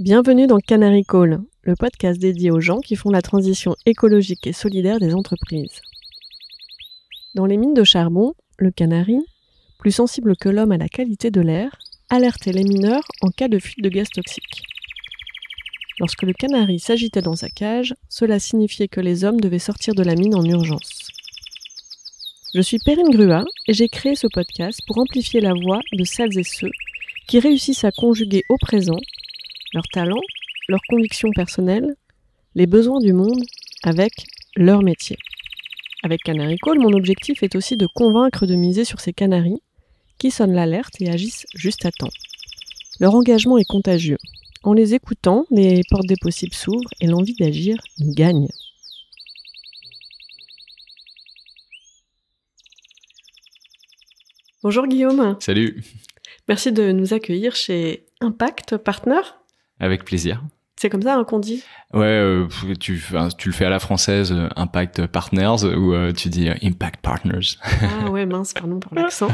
Bienvenue dans Canary Call, le podcast dédié aux gens qui font la transition écologique et solidaire des entreprises. Dans les mines de charbon, le canari, plus sensible que l'homme à la qualité de l'air, alertait les mineurs en cas de fuite de gaz toxique. Lorsque le canari s'agitait dans sa cage, cela signifiait que les hommes devaient sortir de la mine en urgence. Je suis Perrine Grua et j'ai créé ce podcast pour amplifier la voix de celles et ceux qui réussissent à conjuguer au présent leurs talents, leurs convictions personnelles, les besoins du monde avec leur métier. Avec Canary Call, mon objectif est aussi de convaincre de miser sur ces canaris qui sonnent l'alerte et agissent juste à temps. Leur engagement est contagieux. En les écoutant, les portes des possibles s'ouvrent et l'envie d'agir gagne. Bonjour Guillaume. Salut. Merci de nous accueillir chez Impact Partner. Avec plaisir. C'est comme ça hein, qu'on dit Ouais, euh, tu, tu le fais à la française, euh, Impact Partners, ou euh, tu dis Impact Partners. ah ouais, mince, pardon pour l'accent.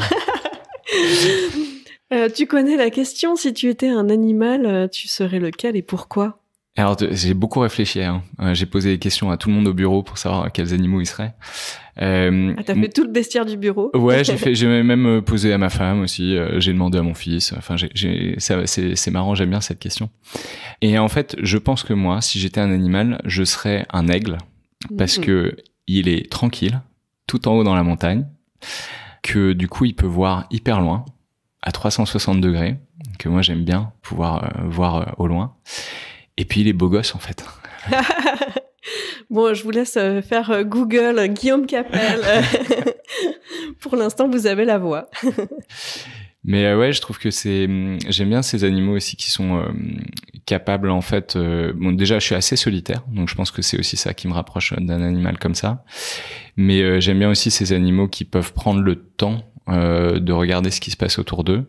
tu connais la question, si tu étais un animal, tu serais lequel et pourquoi? Alors j'ai beaucoup réfléchi. Hein. J'ai posé des questions à tout le monde au bureau pour savoir quels animaux ils seraient. Euh, ah, t'as fait tout le bestiaire du bureau? Ouais, j'ai fait. J'ai même euh, posé à ma femme aussi. Euh, j'ai demandé à mon fils. Enfin, j'ai. C'est marrant. J'aime bien cette question. Et en fait, je pense que moi, si j'étais un animal, je serais un aigle parce mhm. que il est tranquille, tout en haut dans la montagne, que du coup, il peut voir hyper loin, à 360 degrés, que moi j'aime bien pouvoir voir au loin. Et puis il est beau gosse en fait. bon, je vous laisse euh, faire euh, Google euh, Guillaume Capel. Pour l'instant, vous avez la voix. Mais ouais, je trouve que c'est hum, j'aime bien ces animaux aussi qui sont capables en fait. bon, déjà, je suis assez solitaire, donc je pense que c'est aussi ça qui me rapproche d'un animal comme ça. Mais j'aime bien aussi ces animaux qui peuvent prendre le temps de regarder ce qui se passe autour d'eux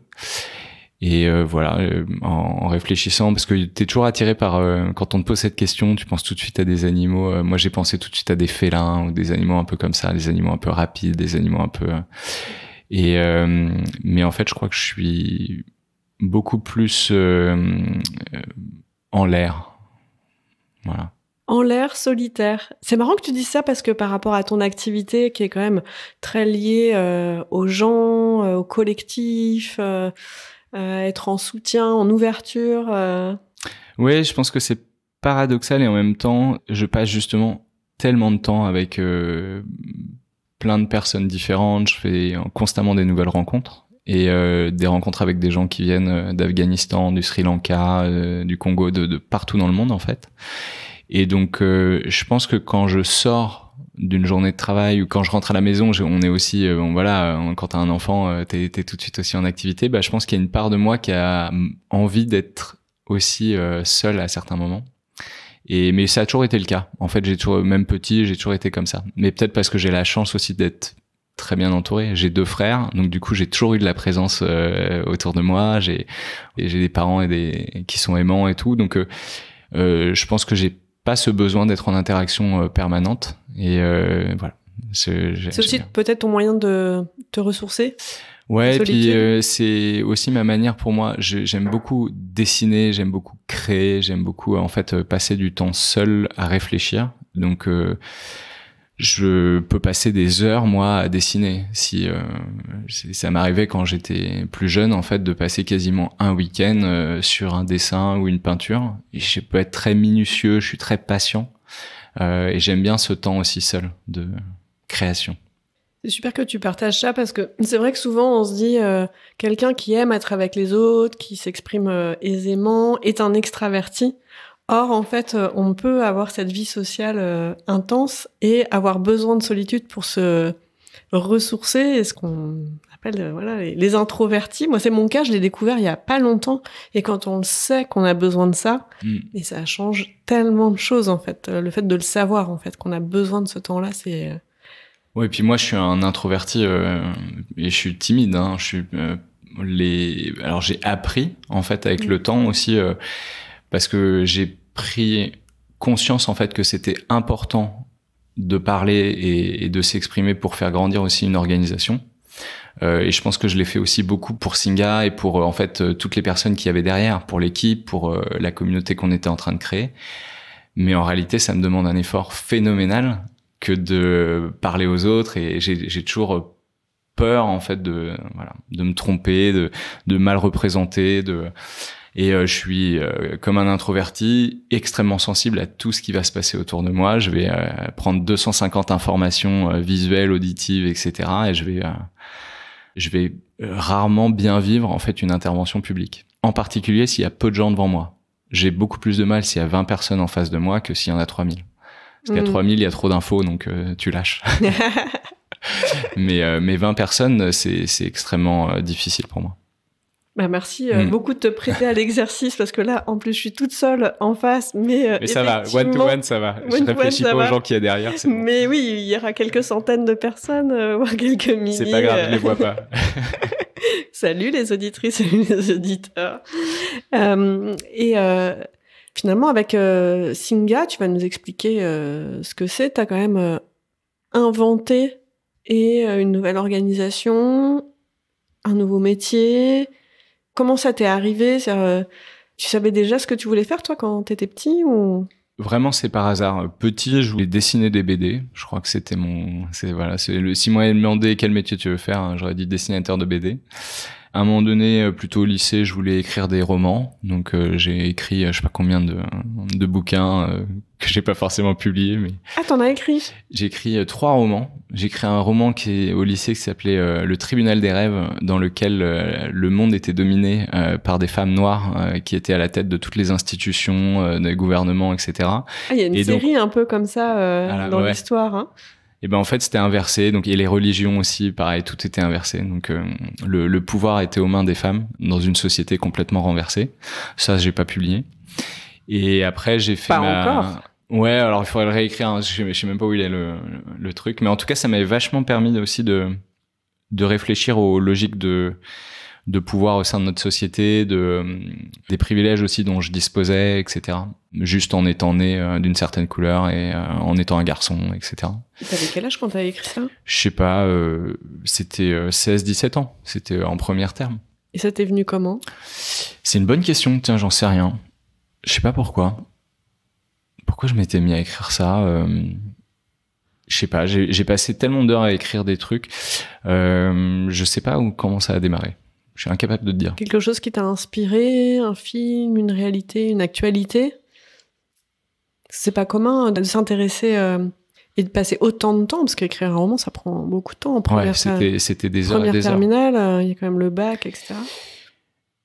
et euh, voilà, euh, en, réfléchissant, parce que tu es toujours attiré par, euh, quand on te pose cette question, tu penses tout de suite à des animaux. moi, j'ai pensé tout de suite à des félins ou des animaux un peu comme ça, des animaux un peu rapides, des animaux un peu... et mais en fait, je crois que je suis beaucoup plus en l'air. Voilà. En l'air solitaire. C'est marrant que tu dises ça parce que par rapport à ton activité qui est quand même très liée aux gens, au collectif, être en soutien, en ouverture euh. Oui, je pense que c'est paradoxal et en même temps, je passe justement tellement de temps avec euh, plein de personnes différentes. Je fais constamment des nouvelles rencontres et des rencontres avec des gens qui viennent d'Afghanistan, du Sri Lanka, du Congo, de, partout dans le monde en fait. Et donc, je pense que quand je sors d'une journée de travail ou quand je rentre à la maison, on est aussi, euh, bon, voilà, euh, quand t'as un enfant, euh, t'es es tout de suite aussi en activité. Bah, je pense qu'il y a une part de moi qui a envie d'être aussi seul à certains moments. Et mais ça a toujours été le cas. En fait, j'ai toujours, même petit, j'ai toujours été comme ça. Mais peut-être parce que j'ai la chance aussi d'être très bien entouré. J'ai deux frères, donc du coup j'ai toujours eu de la présence autour de moi. J'ai j'ai des parents et des qui sont aimants et tout. Donc je pense que j'ai pas ce besoin d'être en interaction permanente. Et euh, voilà. C'est aussi peut-être ton moyen de te ressourcer Ouais, et puis euh, c'est aussi ma manière pour moi. J'aime beaucoup dessiner, j'aime beaucoup créer, j'aime beaucoup en fait passer du temps seul à réfléchir. Donc euh, je peux passer des heures moi à dessiner. Si euh, ça m'arrivait quand j'étais plus jeune en fait de passer quasiment un week-end euh, sur un dessin ou une peinture. Et je peux être très minutieux, je suis très patient. Euh, et j'aime bien ce temps aussi seul de création. C'est super que tu partages ça parce que c'est vrai que souvent on se dit euh, quelqu'un qui aime être avec les autres, qui s'exprime euh, aisément, est un extraverti. Or, en fait, on peut avoir cette vie sociale intense et avoir besoin de solitude pour se ressourcer, et ce qu'on euh, voilà les, introvertis. Moi, c'est mon cas, je l'ai découvert il y a pas longtemps. Et quand on le sait qu'on a besoin de ça, mm. et ça change tellement de choses en fait. Euh, le fait de le savoir en fait qu'on a besoin de ce temps-là, c'est. Euh, oui, et puis moi, je suis un introverti et je suis timide. Hein. Je suis les. Alors j'ai appris en fait avec mm. le temps aussi parce que j'ai pris conscience en fait que c'était important de parler et de s'exprimer pour faire grandir aussi une organisation. et je pense que je l'ai fait aussi beaucoup pour Singa et pour en fait toutes les personnes qui y avait derrière, pour l'équipe, pour la communauté qu'on était en train de créer. Mais en réalité, ça me demande un effort phénoménal que de parler aux autres et j'ai toujours peur en fait de voilà de me tromper de de mal représenter de et euh, je suis euh, comme un introverti extrêmement sensible à tout ce qui va se passer autour de moi. Je vais euh, prendre 250 informations visuelles auditives etc et je vais je vais rarement bien vivre en fait une intervention publique. En particulier s'il y a peu de gens devant moi. J'ai beaucoup plus de mal s'il y a 20 personnes en face de moi que s'il y en a 3000 parce qu'à 3000 mm. il y a trop d'infos donc tu lâches. Mais, euh, mais 20 personnes, c'est extrêmement euh, difficile pour moi. Bah merci euh, mm. beaucoup de te prêter à l'exercice parce que là, en plus, je suis toute seule en face, mais. mais ça va, one to one, ça va. je réfléchis pas aux gens qui y a derrière. Mais oui, il y aura quelques centaines de personnes, voire quelques milliers. C'est pas grave, je les vois pas. salut les auditrices, salut les auditeurs. et finalement, avec Singa, tu vas nous expliquer ce que c'est. Tu as quand même inventé et euh, une nouvelle organisation, un nouveau métier. Comment ça t'est arrivé? Euh, Tu savais déjà ce que tu voulais faire toi quand t'étais petit ou? Vraiment, c'est par hasard. Petit, je voulais dessiner des BD. Je crois que c'était mon, voilà, c'est le. Si moi demandé quel métier tu veux faire, hein, j'aurais dit dessinateur de BD. À un moment donné, euh, plutôt au lycée, je voulais écrire des romans. Donc j'ai écrit, je sais pas combien de, de bouquins que j'ai pas forcément publié. Mais ah, t'en as écrit? J'ai écrit euh, trois romans. J'ai écrit un roman qui est au lycée qui s'appelait euh, Le Tribunal des rêves, dans lequel euh, le monde était dominé par des femmes noires qui étaient à la tête de toutes les institutions, des gouvernements, etc. Ah, il y a une série un peu comme ça dans l'histoire. Hein. Et ben en fait c'était inversé donc et les religions aussi pareil tout était inversé donc le, le pouvoir était aux mains des femmes dans une société complètement renversée ça j'ai pas publié et après, j'ai fait pas ma... encore. Ouais, alors il faudrait le réécrire. Hein. Je, sais même pas où il est le, le, truc, mais en tout cas, ça m'avait vachement permis aussi de de réfléchir aux logiques de de pouvoir au sein de notre société, de des privilèges aussi dont je disposais, etc. Juste en étant né euh, d'une certaine couleur et euh, en étant un garçon, etc. T'avais quel âge quand t'avais écrit ça? Je sais pas, euh, c'était 16-17 ans. C'était en première terme. Et ça t'est venu comment? C'est une bonne question. Tiens, j'en sais rien. Je sais pas pourquoi. Pourquoi je m'étais mis à écrire ça Je sais pas. J'ai passé tellement d'heures à écrire des trucs. Euh, je sais pas où comment ça a démarré. Je suis incapable de te dire. Quelque chose qui t'a inspiré, un film, une réalité, une actualité? C'est pas commun de s'intéresser euh, et de passer autant de temps parce qu'écrire un roman ça prend beaucoup de temps. En première, ouais, c'était des heures. Première des terminale, euh, il y a quand même le bac, etc.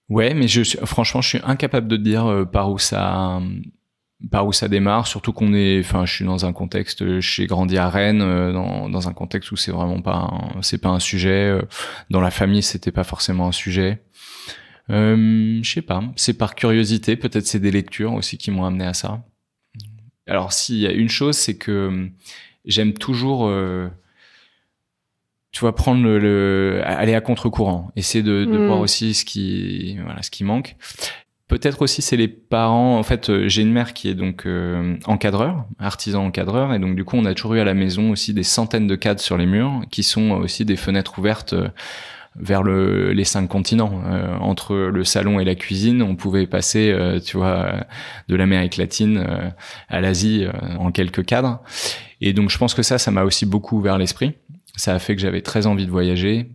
Ouais, mais je, franchement, je suis incapable de dire euh, par où ça, par où ça démarre. Surtout qu'on est, enfin, je suis dans un contexte, j'ai grandi à Rennes, euh, dans, dans un contexte où c'est vraiment pas, c'est pas un sujet. Euh, dans la famille, c'était pas forcément un sujet. Euh, je sais pas. C'est par curiosité, peut-être c'est des lectures aussi qui m'ont amené à ça. Alors, s'il y a une chose, c'est que j'aime toujours tu vois prendre le, aller à contre-courant essayer de, de voir mm. aussi ce qui voilà ce qui manque peut-être aussi c'est les parents en fait euh, j'ai une mère qui est donc euh, encadreur artisan encadreur et donc du coup on a toujours eu à la maison aussi des centaines de cadres sur les murs qui sont aussi des fenêtres ouvertes euh, vers le, les cinq continents. entre le salon et la cuisine, on pouvait passer, tu vois, de l'Amérique latine à l'Asie en quelques cadres. Et donc je pense que ça, ça m'a aussi beaucoup ouvert l'esprit ça a fait que j'avais très envie de voyager.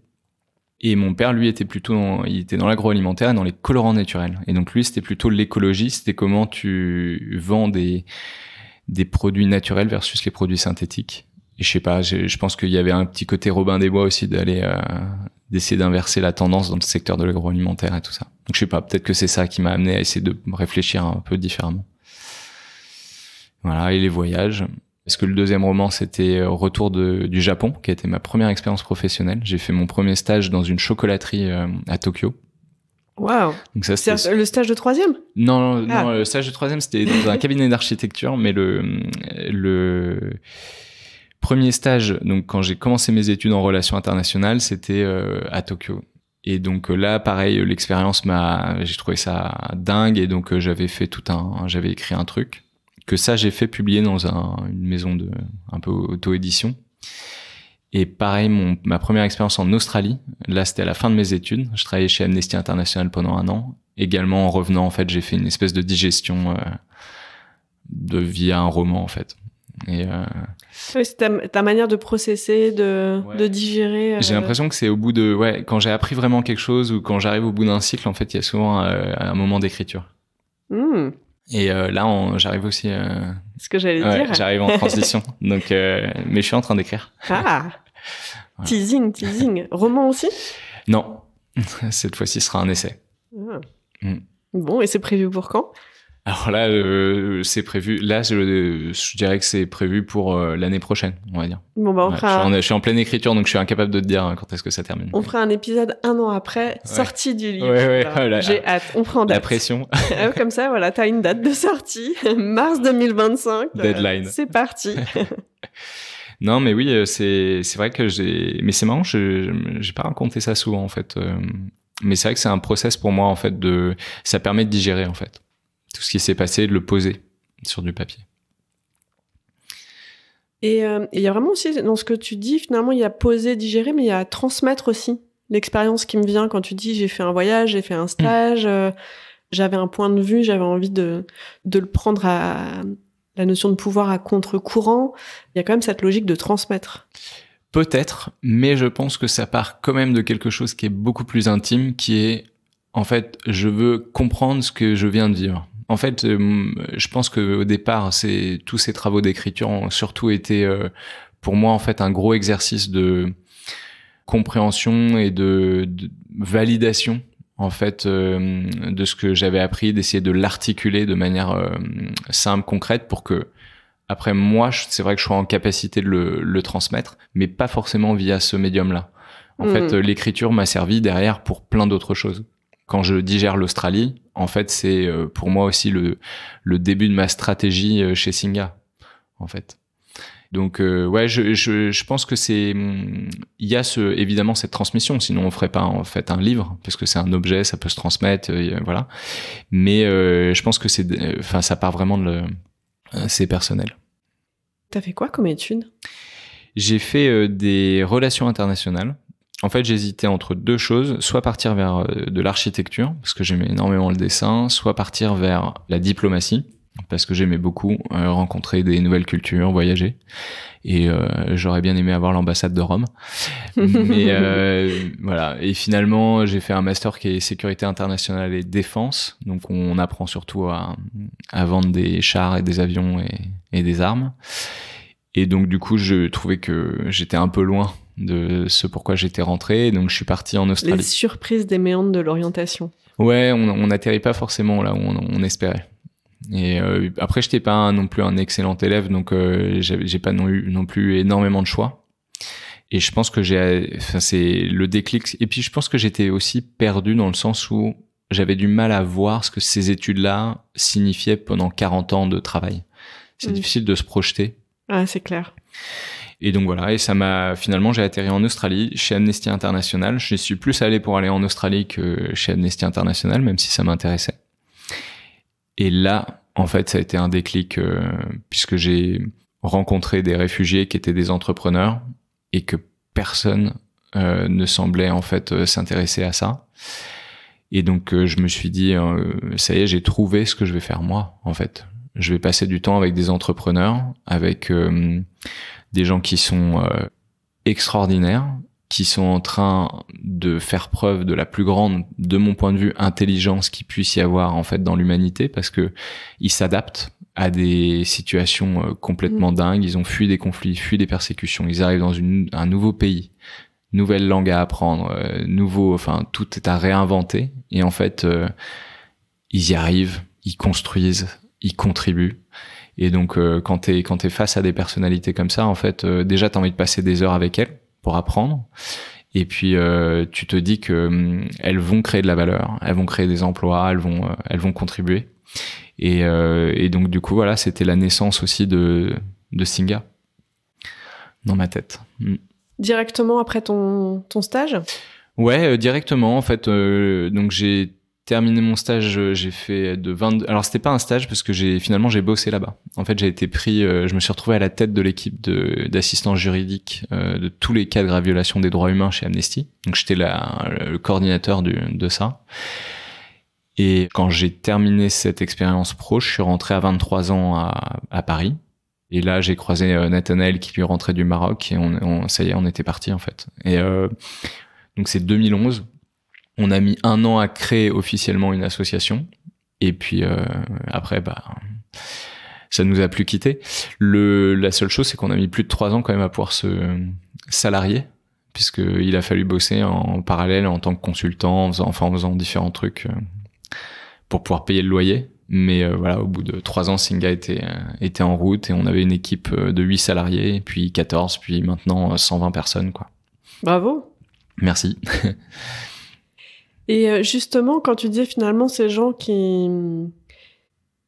Et mon père, lui, était plutôt dans, il était dans l'agroalimentaire et dans les colorants naturels. Et donc lui, c'était plutôt l'écologie, c'était comment tu vends des, des produits naturels versus les produits synthétiques. Et je sais pas, je, pense qu'il y avait un petit côté Robin des Bois aussi d'aller euh, d'essayer d'inverser la tendance dans le secteur de l'agroalimentaire et tout ça. Donc je sais pas, peut-être que c'est ça qui m'a amené à essayer de réfléchir un peu différemment. Voilà, et les voyages. Parce que le deuxième roman, c'était euh, Retour de, du Japon, qui a été ma première expérience professionnelle. J'ai fait mon premier stage dans une chocolaterie euh, à Tokyo. Waouh Donc ça, c'était le stage de troisième? Non, non, ah. le stage de troisième, c'était dans un cabinet d'architecture, mais le le premier stage, donc quand j'ai commencé mes études en relations internationales, c'était euh, à Tokyo. Et donc là, pareil, l'expérience m'a, j'ai trouvé ça dingue, et donc j'avais fait tout un, j'avais écrit un truc que ça j'ai fait publier dans un, une maison de un peu auto-édition. Et pareil, mon, ma première expérience en Australie, là c'était à la fin de mes études. Je travaillais chez Amnesty International pendant un an. Également en revenant, en fait, j'ai fait une espèce de digestion euh, de via un roman, en fait. Et euh, c'est ta, manière de processer, de, de digérer. J'ai l'impression que c'est au bout de ouais, quand j'ai appris vraiment quelque chose ou quand j'arrive au bout d'un cycle, en fait, il y a souvent un moment d'écriture. Mmh. Et euh, là, j'arrive aussi. Euh... Ce que j'allais dire. J'arrive en transition. donc, euh, mais je suis en train d'écrire. Ah. Teasing, teasing. Roman aussi? Non. Cette fois-ci, ce sera un essai. Ah. Mm. Bon, et c'est prévu pour quand? Alors là, euh, c'est prévu. Là, je, je, dirais que c'est prévu pour euh, l'année prochaine, on va dire. Bon, bah, on fera... je, suis en, pleine écriture, donc je suis incapable de te dire quand est-ce que ça termine. On fera un épisode un an après, sortie du livre. Ouais, voilà. J'ai hâte. On prend date. La pression. Ah, comme ça, voilà, t'as une date de sortie, mars 2025. Deadline. c'est parti. non, mais oui, euh, c'est c'est vrai que j'ai. Mais c'est marrant, je j'ai pas raconté ça souvent en fait. Mais c'est vrai que c'est un process pour moi en fait de. Ça permet de digérer en fait tout ce qui s'est passé, de le poser sur du papier. Et euh, il y a vraiment aussi, dans ce que tu dis, finalement, il y a poser, digérer, mais il y a transmettre aussi. L'expérience qui me vient quand tu dis j'ai fait un voyage, j'ai fait un stage, euh, j'avais un point de vue, j'avais envie de, de le prendre à la notion de pouvoir à contre-courant. Il y a quand même cette logique de transmettre. Peut-être, mais je pense que ça part quand même de quelque chose qui est beaucoup plus intime, qui est en fait, je veux comprendre ce que je viens de vivre. En fait, euh, je pense que au départ, c'est tous ces travaux d'écriture ont surtout été euh, pour moi en fait un gros exercice de compréhension et de, validation en fait euh, de ce que j'avais appris, d'essayer de l'articuler de manière simple, concrète pour que après moi, c'est vrai que je sois en capacité de le, le transmettre, mais pas forcément via ce médium-là. En fait, mmh. l'écriture m'a servi derrière pour plein d'autres choses quand je digère l'Australie, en fait, c'est euh, pour moi aussi le, le début de ma stratégie euh, chez Singa, en fait. Donc euh, ouais, je, je, je, pense que c'est il y a ce évidemment cette transmission, sinon on ferait pas en fait un livre parce que c'est un objet, ça peut se transmettre, voilà. Mais je pense que c'est enfin ça part vraiment de le c'est personnel. T'as fait quoi comme étude? J'ai fait des relations internationales en fait, j'hésitais entre deux choses, soit partir vers euh, de l'architecture, parce que j'aimais énormément le dessin, soit partir vers la diplomatie, parce que j'aimais beaucoup euh, rencontrer des nouvelles cultures, voyager. Et euh, j'aurais bien aimé avoir l'ambassade de Rome. Mais voilà. Et finalement, j'ai fait un master qui est sécurité internationale et défense. Donc, on apprend surtout à, vendre des chars et des avions et, et des armes. Et donc, du coup, je trouvais que j'étais un peu loin de ce pourquoi j'étais rentré. Donc je suis parti en Australie. Les surprises des méandres de l'orientation. Ouais, on n'atterrit pas forcément là où on, espérait. Et euh, après, j'étais pas non plus un excellent élève, donc euh, j'ai pas non, eu, non plus énormément de choix. Et je pense que j'ai, enfin c'est le déclic. Et puis je pense que j'étais aussi perdu dans le sens où j'avais du mal à voir ce que ces études-là signifiaient pendant 40 ans de travail. C'est mm. difficile de se projeter. Ah, c'est clair. Et donc voilà, et ça m'a finalement j'ai atterri en Australie chez Amnesty International. Je suis plus allé pour aller en Australie que chez Amnesty International, même si ça m'intéressait. Et là, en fait, ça a été un déclic euh, puisque j'ai rencontré des réfugiés qui étaient des entrepreneurs et que personne euh, ne semblait en fait euh, s'intéresser à ça. Et donc je me suis dit, ça y est, j'ai trouvé ce que je vais faire moi, en fait. Je vais passer du temps avec des entrepreneurs, avec des gens qui sont euh, extraordinaires, qui sont en train de faire preuve de la plus grande, de mon point de vue, intelligence qui puisse y avoir en fait dans l'humanité, parce que ils s'adaptent à des situations euh, complètement mm. dingues. Ils ont fui des conflits, fui des persécutions. Ils arrivent dans une, un nouveau pays, nouvelle langue à apprendre, euh, nouveau, enfin tout est à réinventer. Et en fait, ils y arrivent, ils construisent, ils contribuent. Et donc, euh, quand t'es quand es face à des personnalités comme ça, en fait, euh, déjà t'as envie de passer des heures avec elles pour apprendre. Et puis euh, tu te dis que hum, elles vont créer de la valeur, elles vont créer des emplois, elles vont elles vont contribuer. Et, et donc du coup voilà, c'était la naissance aussi de de Singa dans ma tête. Hum. Directement après ton ton stage? Ouais, directement en fait. donc j'ai terminé mon stage, j'ai fait de 22. Alors c'était pas un stage parce que j'ai finalement j'ai bossé là-bas. En fait, j'ai été pris, je me suis retrouvé à la tête de l'équipe d'assistance juridique de tous les cas de violation des droits humains chez Amnesty. Donc j'étais le coordinateur du, de ça. Et quand j'ai terminé cette expérience pro, je suis rentré à 23 ans à, à Paris. Et là, j'ai croisé euh, Nathanaël qui lui rentrait du Maroc et on, ça y est, on était parti en fait. Et euh, donc c'est 2011. On a mis un an à créer officiellement une association. Et puis euh, après, bah, ça nous a plus quitté. Le, la seule chose, c'est qu'on a mis plus de trois ans quand même à pouvoir se salarier, puisqu'il a fallu bosser en parallèle en tant que consultant, en faisant, enfin, en faisant différents trucs euh, pour pouvoir payer le loyer. Mais euh, voilà, au bout de trois ans, Singa était, euh, était en route et on avait une équipe de 8 salariés, puis 14, puis maintenant 120 personnes. quoi. Bravo. Merci. et justement, quand tu dis finalement ces gens qui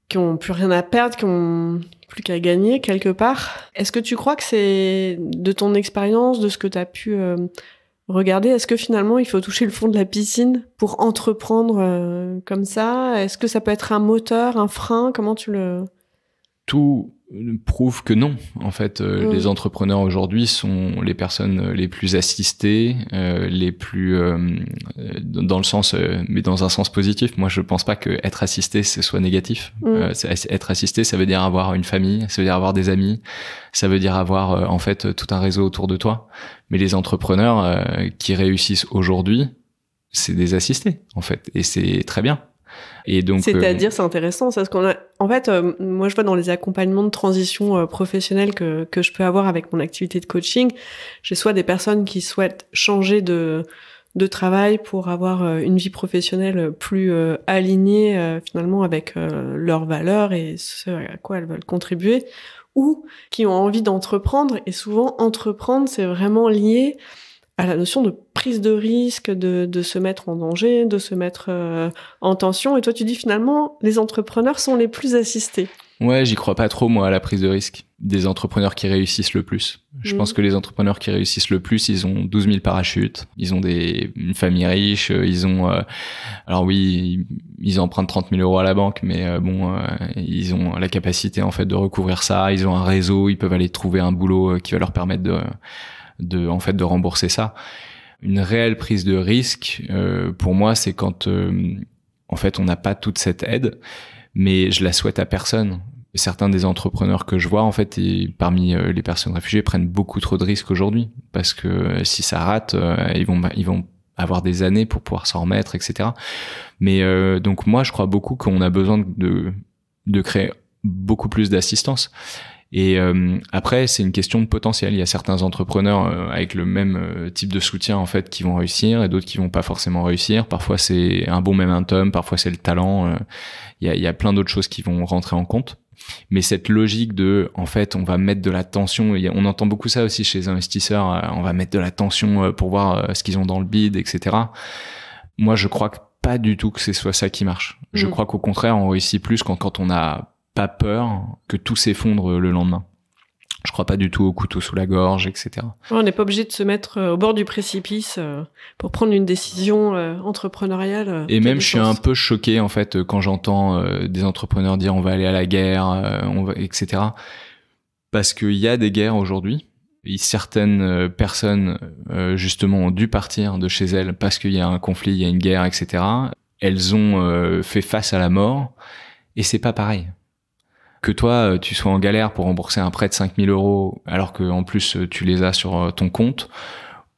qui ont plus rien à perdre, qui ont plus qu'à gagner quelque part, est-ce que tu crois que c'est de ton expérience, de ce que tu as pu Regardez, est-ce que finalement il faut toucher le fond de la piscine pour entreprendre euh, comme ça? Est-ce que ça peut être un moteur, un frein? Comment tu le... Tout prouve que non. En fait, euh, les entrepreneurs aujourd'hui sont les personnes les plus assistées, euh, les plus euh, dans le sens, mais dans un sens positif. Moi, je pense pas que être assisté ce soit négatif. Mm. être assisté, ça veut dire avoir une famille, ça veut dire avoir des amis, ça veut dire avoir en fait tout un réseau autour de toi. Mais les entrepreneurs qui réussissent aujourd'hui, c'est des assistés en fait, et c'est très bien. Et donc, c'est-à-dire, euh, c'est intéressant, parce qu'on a, en fait, euh, moi je vois dans les accompagnements de transition euh, professionnelle que que je peux avoir avec mon activité de coaching, j'ai soit des personnes qui souhaitent changer de de travail pour avoir une vie professionnelle plus alignée finalement avec leurs valeurs et ce à quoi elles veulent contribuer, ou qui ont envie d'entreprendre. Et souvent, entreprendre, c'est vraiment lié à la notion de prise de risque, de, de se mettre en danger, de se mettre euh, en tension. Et toi, tu dis finalement, les entrepreneurs sont les plus assistés. Ouais, j'y crois pas trop, moi, à la prise de risque des entrepreneurs qui réussissent le plus. Je pense mm. que les entrepreneurs qui réussissent le plus, ils ont 12 000 parachutes, ils ont des, une famille riche, ils ont... Euh, alors oui, ils empruntent 30 000 euros à la banque, mais euh, bon, ils ont la capacité en fait de recouvrir ça, ils ont un réseau, ils peuvent aller trouver un boulot qui va leur permettre de de en fait de rembourser ça. Une réelle prise de risque, euh, pour moi, c'est quand euh, en fait on n'a pas toute cette aide, mais je la souhaite à personne. Certains des entrepreneurs que je vois, en fait, et parmi euh, les personnes réfugiées, prennent beaucoup trop de risques aujourd'hui parce que si ça rate, ils vont ils vont avoir des années pour pouvoir s'en remettre, etc. Mais donc moi, je crois beaucoup qu'on a besoin de de créer beaucoup plus d'assistance. Et euh, après, c'est une question de potentiel. Il y a certains entrepreneurs euh, avec le même euh, type de soutien en fait qui vont réussir et d'autres qui vont pas forcément réussir. Parfois, c'est un bon momentum, parfois c'est le talent. Il y, a, il y a plein d'autres choses qui vont rentrer en compte. Mais cette logique de, en fait, on va mettre de la tension. On entend beaucoup ça aussi chez les investisseurs. On va mettre de la tension pour voir ce qu'ils ont dans le bid, etc. Moi, je crois que pas du tout que ce soit ça qui marche. Je mm. crois qu'au contraire, on réussit plus quand, quand on a pas peur que tout s'effondre le lendemain. Je crois pas du tout au couteau sous la gorge, etc. On n'est pas obligé de se mettre euh, au bord du précipice euh, pour prendre une décision euh, entrepreneuriale. Et même, je suis un peu choqué en fait quand j'entends des entrepreneurs dire on va aller à la guerre, on va, etc. Parce qu'il y a des guerres aujourd'hui. Certaines personnes justement ont dû partir de chez elles parce qu'il y a un conflit, il y a une guerre, etc. Elles ont fait face à la mort et c'est pas pareil que toi, euh, tu sois en galère pour rembourser un prêt de 5000 euros alors que en plus euh, tu les as sur euh, ton compte,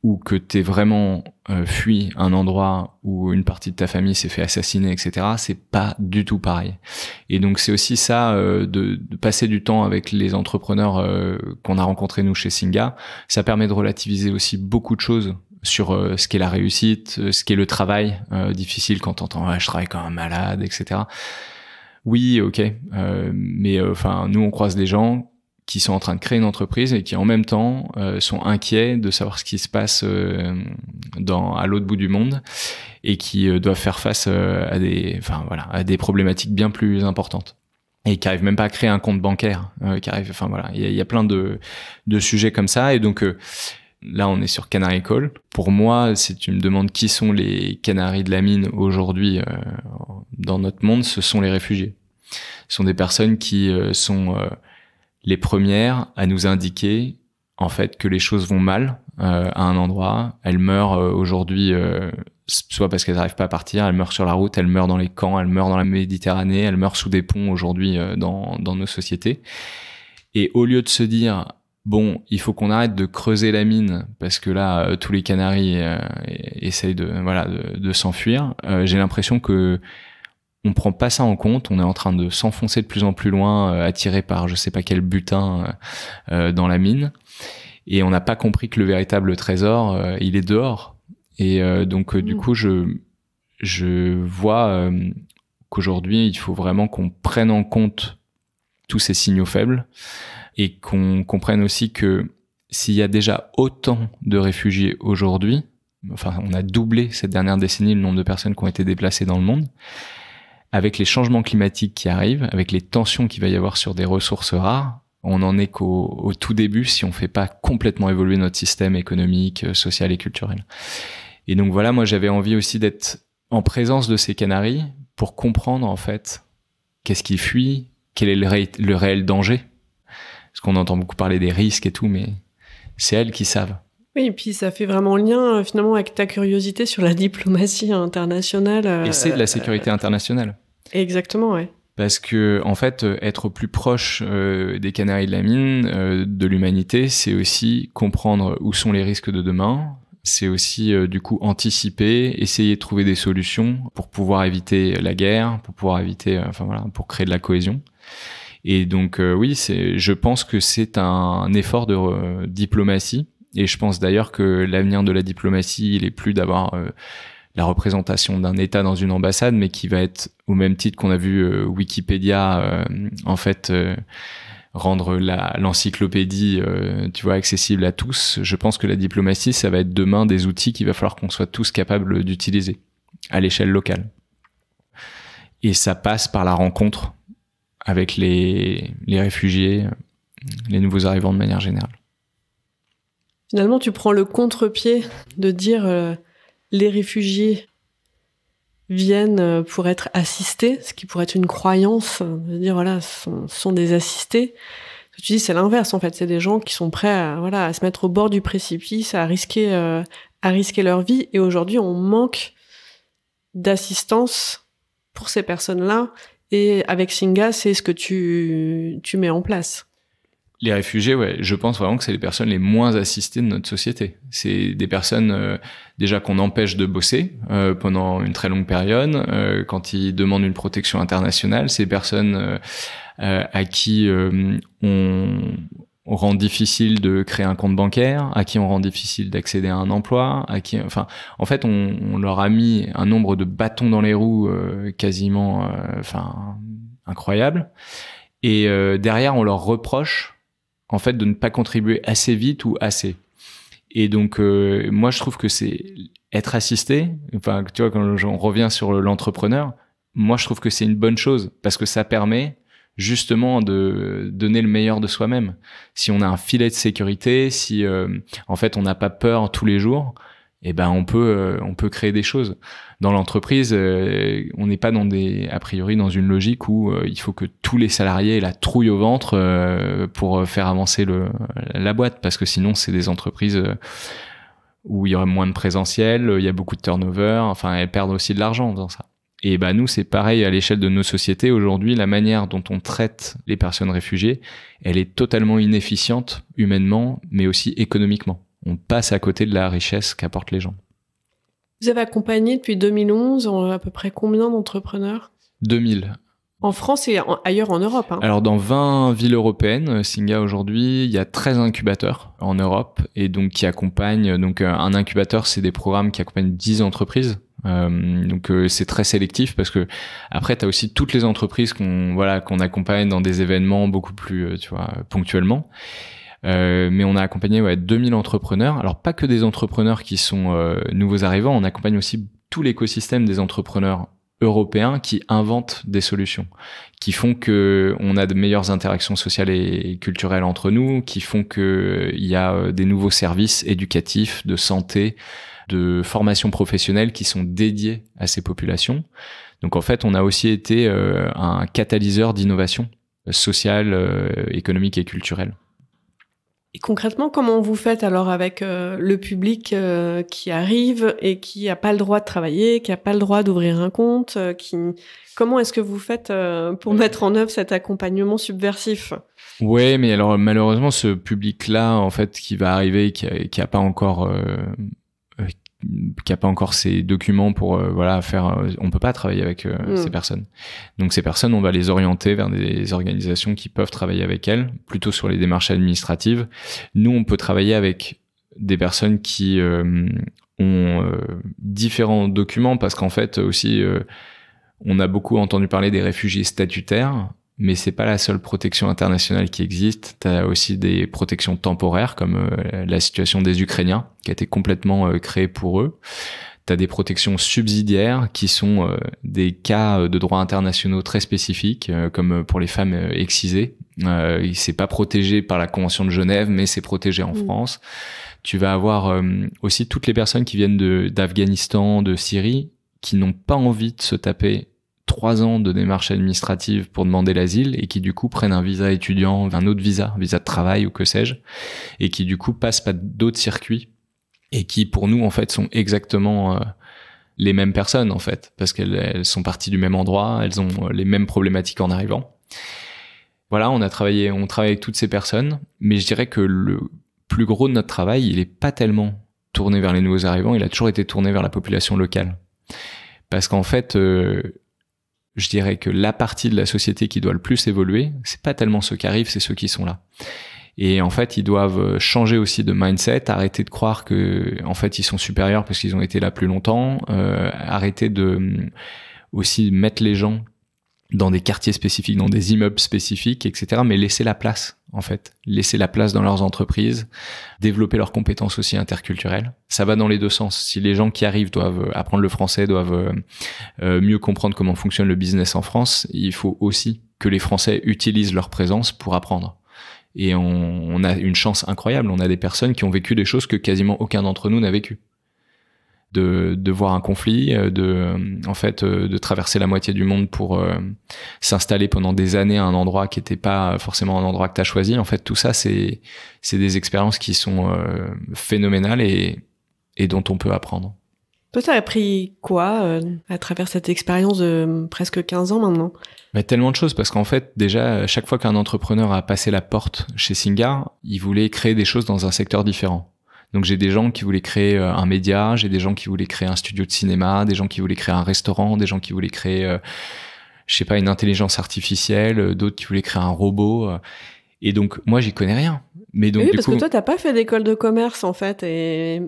ou que tu vraiment fui un endroit où une partie de ta famille s'est fait assassiner, etc., c'est pas du tout pareil. Et donc c'est aussi ça, de, de, passer du temps avec les entrepreneurs qu'on a rencontrés nous chez Singa, ça permet de relativiser aussi beaucoup de choses sur ce qu'est la réussite, ce qu'est le travail difficile quand t'entends ouais, je travaille comme un malade, etc oui, ok, euh, mais euh, enfin, nous, on croise des gens qui sont en train de créer une entreprise et qui en même temps euh, sont inquiets de savoir ce qui se passe dans à l'autre bout du monde et qui doivent faire face à des, enfin voilà, à des problématiques bien plus importantes et qui arrivent même pas à créer un compte bancaire, qui arrive, enfin voilà, il y, a plein de de sujets comme ça et donc Là, on est sur Canary Call. Pour moi, si tu me demandes qui sont les canaries de la mine aujourd'hui euh, dans notre monde, ce sont les réfugiés. Ce sont des personnes qui euh, sont euh, les premières à nous indiquer en fait que les choses vont mal à un endroit. Elles meurent aujourd'hui soit parce qu'elles n'arrivent pas à partir, elles meurent sur la route, elles meurent dans les camps, elles meurent dans la Méditerranée, elles meurent sous des ponts aujourd'hui dans, dans nos sociétés. Et au lieu de se dire bon, il faut qu'on arrête de creuser la mine parce que là, euh, tous les Canaries euh, essayent de voilà de, s'enfuir. Euh, j'ai l'impression que on prend pas ça en compte. On est en train de s'enfoncer de plus en plus loin, attiré par je sais pas quel butin dans la mine, et on n'a pas compris que le véritable trésor, il est dehors. Et donc du mmh. coup, je je vois qu'aujourd'hui, il faut vraiment qu'on prenne en compte tous ces signaux faibles et qu'on comprenne aussi que s'il y a déjà autant de réfugiés aujourd'hui, enfin on a doublé cette dernière décennie le nombre de personnes qui ont été déplacées dans le monde, avec les changements climatiques qui arrivent, avec les tensions qu'il va y avoir sur des ressources rares, on en est qu'au tout début si on fait pas complètement évoluer notre système économique, social et culturel. Et donc voilà, moi j'avais envie aussi d'être en présence de ces canaries pour comprendre en fait qu'est-ce qui fuit, quel est le réel danger parce qu'on entend beaucoup parler des risques et tout, mais c'est elles qui savent. Oui, et puis ça fait vraiment lien euh, finalement avec ta curiosité sur la diplomatie internationale. Euh, et c'est de la sécurité internationale. Exactement, ouais. Parce que en fait, euh, être plus proche des Canaries de la mine, de l'humanité, c'est aussi comprendre où sont les risques de demain. C'est aussi du coup anticiper, essayer de trouver des solutions pour pouvoir éviter la guerre, pour pouvoir éviter, enfin voilà, pour créer de la cohésion. Et donc euh, oui, je pense que c'est un, effort de euh, diplomatie. Et je pense d'ailleurs que l'avenir de la diplomatie, il est plus d'avoir euh, la représentation d'un État dans une ambassade, mais qui va être au même titre qu'on a vu Wikipédia, en fait rendre la, l'encyclopédie, tu vois, accessible à tous. Je pense que la diplomatie, ça va être demain des outils qu'il va falloir qu'on soit tous capables d'utiliser à l'échelle locale. Et ça passe par la rencontre avec les, réfugiés, les nouveaux arrivants de manière générale. Finalement, tu prends le contre-pied de dire euh, les réfugiés viennent euh, pour être assistés, ce qui pourrait être une croyance, de dire voilà, ce sont, des assistés. Tu dis c'est l'inverse en fait, c'est des gens qui sont prêts à voilà à se mettre au bord du précipice, euh, à risquer leur vie. Et aujourd'hui, on manque d'assistance pour ces personnes-là et avec Singa, c'est ce que tu, tu mets en place. Les réfugiés, ouais, je pense vraiment que c'est les personnes les moins assistées de notre société. C'est des personnes euh, déjà qu'on empêche de bosser euh, pendant une très longue période. Euh, quand ils demandent une protection internationale, c'est des personnes à qui on, on rend difficile de créer un compte bancaire, à qui on rend difficile d'accéder à un emploi, à qui, enfin, en fait, on, leur a mis un nombre de bâtons dans les roues euh, quasiment, euh, enfin, incroyable. Et euh, derrière, on leur reproche, en fait, de ne pas contribuer assez vite ou assez. Et donc, moi, je trouve que c'est être assisté. Enfin, tu vois, quand on revient sur l'entrepreneur, moi, je trouve que c'est une bonne chose parce que ça permet justement de donner le meilleur de soi-même. Si on a un filet de sécurité, si euh, en fait on n'a pas peur tous les jours, eh ben on peut euh, on peut créer des choses. Dans l'entreprise, euh, on n'est pas dans des a priori dans une logique où il faut que tous les salariés aient la trouille au ventre pour faire avancer le la boîte parce que sinon c'est des entreprises où il y aurait moins de présentiel, il y a beaucoup de turnover, enfin elles perdent aussi de l'argent dans ça. Et bah nous, c'est pareil à l'échelle de nos sociétés. Aujourd'hui, la manière dont on traite les personnes réfugiées, elle est totalement inefficiente humainement, mais aussi économiquement. On passe à côté de la richesse qu'apportent les gens. Vous avez accompagné depuis 2011 à peu près combien d'entrepreneurs? 2000. En France et ailleurs en Europe. Hein. Alors dans 20 villes européennes, Singa aujourd'hui, il y a 13 incubateurs en Europe et donc qui accompagnent. Donc un incubateur, c'est des programmes qui accompagnent 10 entreprises euh, donc euh, c'est très sélectif parce que après tu as aussi toutes les entreprises qu'on voilà qu'on accompagne dans des événements beaucoup plus euh, tu vois ponctuellement. mais on a accompagné ouais, 2000 entrepreneurs. Alors pas que des entrepreneurs qui sont nouveaux arrivants, on accompagne aussi tout l'écosystème des entrepreneurs européens qui inventent des solutions, qui font que on a de meilleures interactions sociales et culturelles entre nous, qui font que il y a euh, des nouveaux services éducatifs, de santé, de formation professionnelle qui sont dédiés à ces populations. Donc en fait, on a aussi été euh, un catalyseur d'innovation sociale, euh, économique et culturelle. Et concrètement, comment vous faites alors avec euh, le public euh, qui arrive et qui n'a pas le droit de travailler, qui n'a pas le droit d'ouvrir un compte euh, qui... Comment est-ce que vous faites pour mettre en œuvre cet accompagnement subversif? Ouais, mais alors malheureusement, ce public-là, en fait, qui va arriver, qui n'a a pas encore qui a pas encore ces documents pour euh, voilà faire euh, on peut pas travailler avec euh, mm. ces personnes. Donc ces personnes on va les orienter vers des organisations qui peuvent travailler avec elles plutôt sur les démarches administratives. Nous on peut travailler avec des personnes qui ont différents documents parce qu'en fait aussi on a beaucoup entendu parler des réfugiés statutaires mais c'est pas la seule protection internationale qui existe. Tu as aussi des protections temporaires comme euh, la situation des Ukrainiens qui a été complètement euh, créée pour eux. Tu as des protections subsidiaires qui sont euh, des cas de droit internationaux très spécifiques comme pour les femmes excisées. Euh, c'est pas protégé par la Convention de Genève mais c'est protégé en mmh. France. Tu vas avoir aussi toutes les personnes qui viennent d'Afghanistan, de Syrie qui n'ont pas envie de se taper trois ans de démarche administrative pour demander l'asile et qui du coup prennent un visa étudiant, un autre visa, visa de travail ou que sais-je, et qui du coup passent pas d'autres circuits et qui pour nous en fait sont exactement euh, les mêmes personnes en fait parce qu'elles sont parties du même endroit, elles ont euh, les mêmes problématiques en arrivant. Voilà, on a travaillé, on travaille avec toutes ces personnes, mais je dirais que le plus gros de notre travail, il est pas tellement tourné vers les nouveaux arrivants, il a toujours été tourné vers la population locale. Parce qu'en fait, euh, je dirais que la partie de la société qui doit le plus évoluer, c'est pas tellement ceux qui arrivent, c'est ceux qui sont là. Et en fait, ils doivent changer aussi de mindset, arrêter de croire que, en fait, ils sont supérieurs parce qu'ils ont été là plus longtemps, euh, arrêter de aussi mettre les gens dans des quartiers spécifiques, dans des immeubles spécifiques, etc. Mais laisser la place, en fait. Laisser la place dans leurs entreprises, développer leurs compétences aussi interculturelles. Ça va dans les deux sens. Si les gens qui arrivent doivent apprendre le français, doivent euh, euh, mieux comprendre comment fonctionne le business en France, il faut aussi que les Français utilisent leur présence pour apprendre. Et on, on a une chance incroyable. On a des personnes qui ont vécu des choses que quasiment aucun d'entre nous n'a vécu de, de voir un conflit, euh, de en fait euh, de traverser la moitié du monde pour euh, s'installer pendant des années à un endroit qui n'était pas forcément un endroit que tu as choisi. En fait, tout ça, c'est c'est des expériences qui sont phénoménales et, et dont on peut apprendre. Toi, tu as appris quoi à travers cette expérience de presque 15 ans maintenant? Mais tellement de choses parce qu'en fait déjà chaque fois qu'un entrepreneur a passé la porte chez Singar, il voulait créer des choses dans un secteur différent. Donc j'ai des gens qui voulaient créer euh, un média, j'ai des gens qui voulaient créer un studio de cinéma, des gens qui voulaient créer un restaurant, des gens qui voulaient créer, euh, je sais pas, une intelligence artificielle, euh, d'autres qui voulaient créer un robot. Et donc moi j'y connais rien. Mais donc oui, parce que toi t'as pas fait d'école de commerce en fait, et,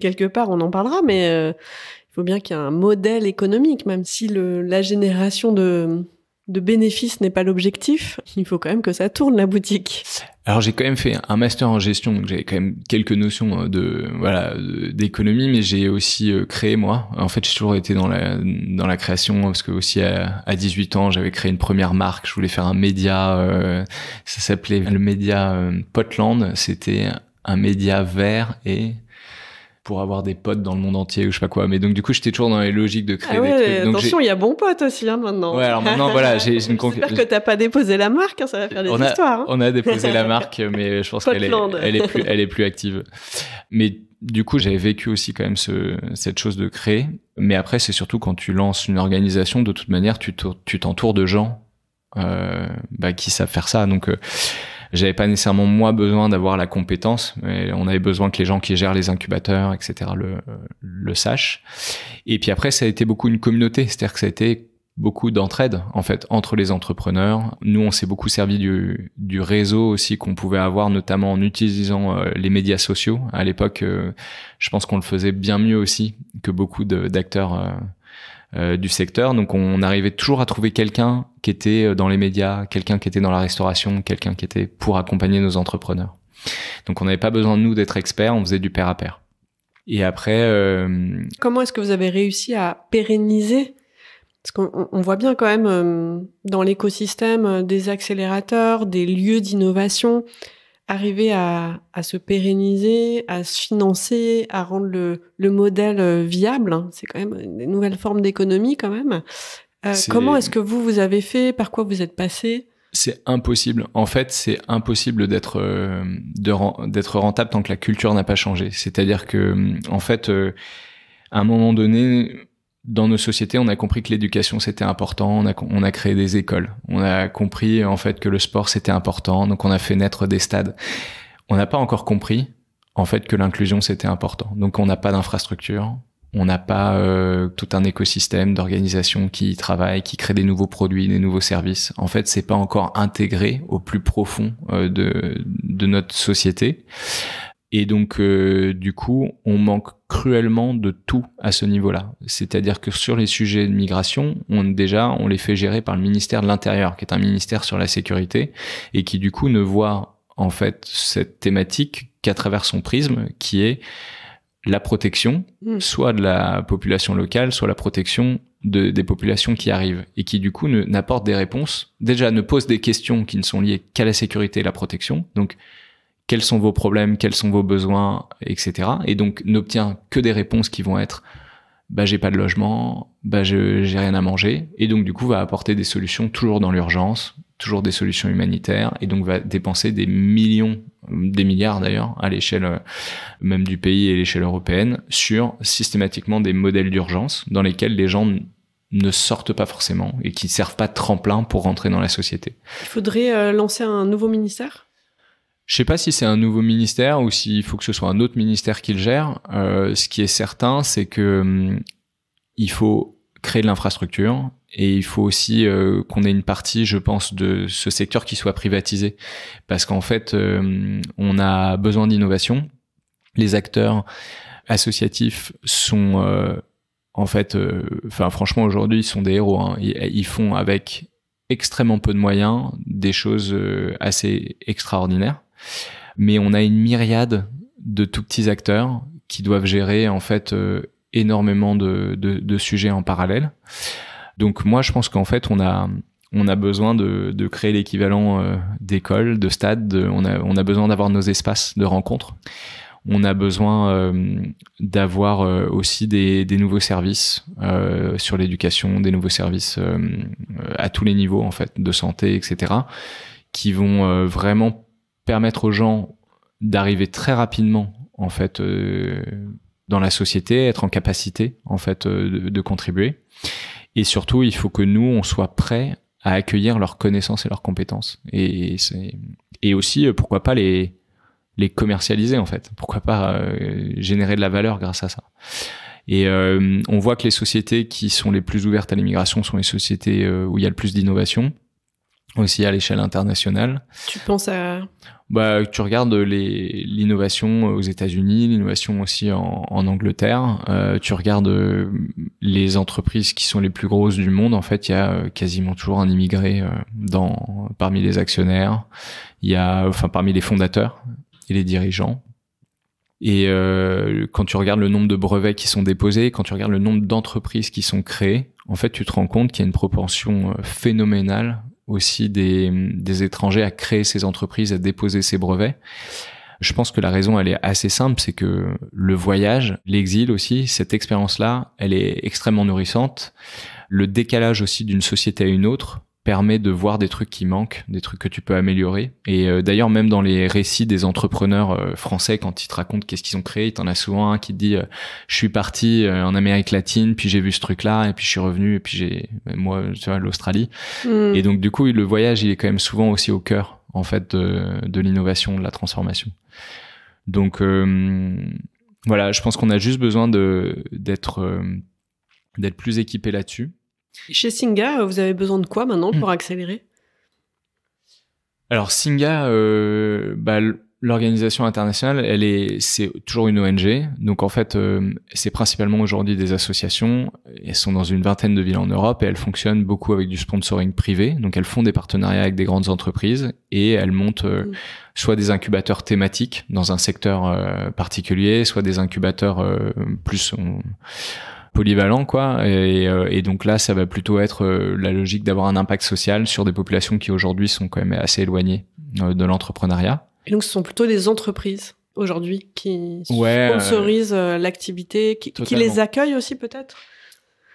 quelque part on en parlera, mais il faut bien qu'il y ait un modèle économique, même si le, la génération de de bénéfices n'est pas l'objectif, il faut quand même que ça tourne la boutique. Alors j'ai quand même fait un master en gestion, donc j'avais quand même quelques notions euh, de voilà d'économie, mais j'ai aussi euh, créé moi. En fait, j'ai toujours été dans la dans la création parce que aussi à, 18 ans, j'avais créé une première marque. Je voulais faire un média, euh, ça s'appelait le média Potland. C'était un média vert et pour avoir des potes dans le monde entier ou je sais pas quoi. Mais donc du coup, j'étais toujours dans les logiques de créer ah des trucs. Donc, attention, il y a bon pote aussi hein, maintenant. Ouais, alors maintenant voilà, j'ai une J'espère que t'as pas déposé la marque, hein, ça va faire des on histoires. Hein. On a déposé la marque, mais je pense qu'elle est, elle est plus, elle est plus active. Mais du coup, j'avais vécu aussi quand même ce, cette chose de créer. Mais après, c'est surtout quand tu lances une organisation, de toute manière, tu t'entoures de gens euh, bah, qui savent faire ça. Donc euh, j'avais pas nécessairement moi besoin d'avoir la compétence, mais on avait besoin que les gens qui gèrent les incubateurs, etc. le, le sachent. Et puis après, ça a été beaucoup une communauté, c'est-à-dire que ça a été beaucoup d'entraide en fait entre les entrepreneurs. Nous, on s'est beaucoup servi du, du réseau aussi qu'on pouvait avoir, notamment en utilisant euh, les médias sociaux. À l'époque, euh, je pense qu'on le faisait bien mieux aussi que beaucoup d'acteurs euh, du secteur. Donc on arrivait toujours à trouver quelqu'un qui était euh, dans les médias, quelqu'un qui était dans la restauration, quelqu'un qui était pour accompagner nos entrepreneurs. Donc on n'avait pas besoin de nous d'être experts, on faisait du pair à pair. Et après... Euh... Comment est-ce que vous avez réussi à pérenniser? Parce qu'on voit bien quand même dans l'écosystème des accélérateurs, des lieux d'innovation, arriver à, se pérenniser, à se financer, à rendre le, modèle viable. Hein. C'est quand même une nouvelle forme d'économie quand même. comment est-ce que vous, vous avez fait? Par quoi vous êtes passé? C'est impossible. En fait, c'est impossible d'être euh, d'être rentable tant que la culture n'a pas changé. C'est-à-dire que, euh, en fait, euh, à un moment donné, dans nos sociétés, on a compris que l'éducation c'était important. On a on a créé des écoles. On a compris en fait que le sport c'était important. Donc on a fait naître des stades. On n'a pas encore compris en fait que l'inclusion c'était important. Donc on n'a pas d'infrastructure on n'a pas euh, tout un écosystème d'organisation qui travaille, qui crée des nouveaux produits, des nouveaux services. En fait, c'est pas encore intégré au plus profond euh, de, de notre société. Et donc, euh, du coup, on manque cruellement de tout à ce niveau-là. C'est-à-dire que sur les sujets de migration, on déjà, on les fait gérer par le ministère de l'Intérieur, qui est un ministère sur la sécurité, et qui du coup ne voit en fait cette thématique qu'à travers son prisme, qui est la protection, hmm. soit de la population locale, soit la protection de, des populations qui arrivent et qui du coup n'apportent des réponses. Déjà, ne posent des questions qui ne sont liées qu'à la sécurité et la protection. Donc, quels sont vos problèmes, quels sont vos besoins, etc. Et donc, n'obtient que des réponses qui vont être bah j'ai pas de logement, bah j'ai rien à manger, et donc du coup va apporter des solutions toujours dans l'urgence, toujours des solutions humanitaires, et donc va dépenser des millions, des milliards d'ailleurs, à l'échelle euh, même du pays et l'échelle européenne, sur systématiquement des modèles d'urgence dans lesquels les gens ne sortent pas forcément et qui servent pas de tremplin pour rentrer dans la société. Il faudrait euh, lancer un nouveau ministère? Je sais pas si c'est un nouveau ministère ou s'il faut que ce soit un autre ministère qui le gère. Euh, ce qui est certain, c'est que hum, il faut créer de l'infrastructure et il faut aussi euh, qu'on ait une partie, je pense, de ce secteur qui soit privatisé, parce qu'en fait, euh, on a besoin d'innovation. Les acteurs associatifs sont, euh, en fait, enfin, franchement, aujourd'hui, ils sont des héros. Hein. Ils, ils, font avec extrêmement peu de moyens des choses assez extraordinaires mais on a une myriade de tout petits acteurs qui doivent gérer en fait euh, énormément de, sujets en parallèle. Donc moi je pense qu'en fait on a on a besoin de, créer l'équivalent euh, d'école, de stade, on, a, besoin d'avoir nos espaces de rencontre. On a besoin euh, d'avoir aussi des, des, nouveaux services sur l'éducation, des nouveaux services à tous les niveaux en fait, de santé, etc., qui vont vraiment permettre aux gens d'arriver très rapidement en fait euh, dans la société, être en capacité en fait euh, de, contribuer. Et surtout, il faut que nous on soit prêts à accueillir leurs connaissances et leurs compétences. Et et aussi euh, pourquoi pas les les commercialiser en fait. Pourquoi pas générer de la valeur grâce à ça. Et on voit que les sociétés qui sont les plus ouvertes à l'immigration sont les sociétés où il y a le plus d'innovation aussi à l'échelle internationale. Tu penses à bah, tu regardes l'innovation aux États-Unis, l'innovation aussi en, en Angleterre. Euh, tu regardes euh, les entreprises qui sont les plus grosses du monde. En fait, il y a euh, quasiment toujours un immigré euh, dans parmi les actionnaires. Il y a, enfin, parmi les fondateurs et les dirigeants. Et euh, quand tu regardes le nombre de brevets qui sont déposés, quand tu regardes le nombre d'entreprises qui sont créées, en fait, tu te rends compte qu'il y a une proportion phénoménale aussi des, des étrangers à créer ces entreprises, à déposer ces brevets. Je pense que la raison, elle est assez simple, c'est que le voyage, l'exil aussi, cette expérience-là, elle est extrêmement nourrissante. Le décalage aussi d'une société à une autre, permet de voir des trucs qui manquent, des trucs que tu peux améliorer. Et euh, d'ailleurs, même dans les récits des entrepreneurs euh, français, quand ils te racontent qu'est-ce qu'ils ont créé, t'en as souvent un qui te dit euh, je suis parti en Amérique latine, puis j'ai vu ce truc-là, et puis je suis revenu, et puis j'ai moi, tu vois, l'Australie. Hmm. Et donc du coup, le voyage, il est quand même souvent aussi au cœur, en fait, de, de l'innovation, de la transformation. Donc voilà, je pense qu'on a juste besoin de d'être d'être plus équipé là-dessus. Chez Singa, vous avez besoin de quoi maintenant pour hmm. accélérer? Alors Singa, euh, bah, l'organisation internationale, elle est, c'est toujours une ONG. Donc en fait, euh, c'est principalement aujourd'hui des associations. Elles sont dans une vingtaine de villes en Europe et elles fonctionnent beaucoup avec du sponsoring privé. Donc elles font des partenariats avec des grandes entreprises et elles montent euh, hmm. soit des incubateurs thématiques dans un secteur particulier, soit des incubateurs plus polyvalent quoi. Et, et, donc là ça va plutôt être la logique d'avoir un impact social sur des populations qui aujourd'hui sont quand même assez éloignées de l'entrepreneuriat. Et donc ce sont plutôt des entreprises aujourd'hui qui sponsorisent l'activité qui, qui, les accueillent aussi peut-être?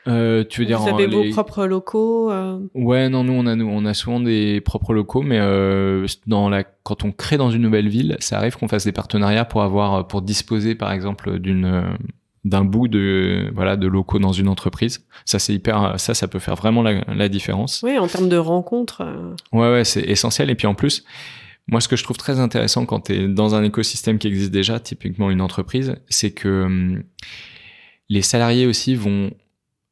Euh, tu veux dire Vous avez vos propres locaux euh... Ouais, non, nous on a nous on a souvent des propres locaux, mais euh, dans la quand on crée dans une nouvelle ville, ça arrive qu'on fasse des partenariats pour avoir pour disposer par exemple d'une d'un bout de voilà de locaux dans une entreprise. Ça c'est hyper ça ça peut faire vraiment la, la différence. Oui, en termes de rencontres. Euh. Ouais ouais, c'est essentiel et puis en plus moi, ce que je trouve très intéressant quand tu es dans un écosystème qui existe déjà, typiquement une entreprise, c'est que hum, les salariés aussi vont